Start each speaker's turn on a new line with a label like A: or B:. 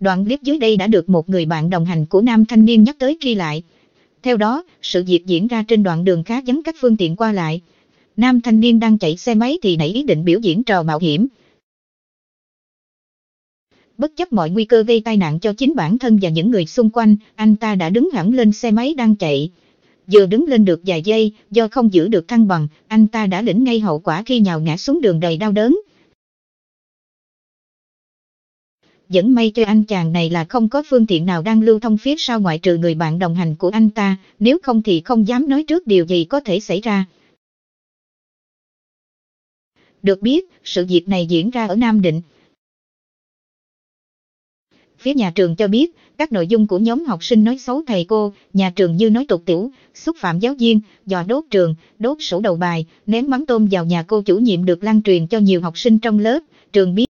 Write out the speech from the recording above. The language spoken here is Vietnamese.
A: Đoạn clip dưới đây đã được một người bạn đồng hành của nam thanh niên nhắc tới ghi lại. Theo đó, sự việc diễn ra trên đoạn đường khá vắng các phương tiện qua lại. Nam thanh niên đang chạy xe máy thì nảy ý định biểu diễn trò mạo hiểm. Bất chấp mọi nguy cơ gây tai nạn cho chính bản thân và những người xung quanh, anh ta đã đứng hẳn lên xe máy đang chạy. Vừa đứng lên được vài giây, do không giữ được thăng bằng, anh ta đã lĩnh ngay hậu quả khi nhào ngã xuống đường đầy đau đớn. Vẫn may cho anh chàng này là không có phương tiện nào đang lưu thông phía sau ngoại trừ người bạn đồng hành của anh ta, nếu không thì không dám nói trước điều gì có thể xảy ra. Được biết, sự việc này diễn ra ở Nam Định. Phía nhà trường cho biết, các nội dung của nhóm học sinh nói xấu thầy cô, nhà trường như nói tục tiểu, xúc phạm giáo viên, dò đốt trường, đốt sổ đầu bài, ném mắm tôm vào nhà cô chủ nhiệm được lan truyền cho nhiều học sinh trong lớp, trường biết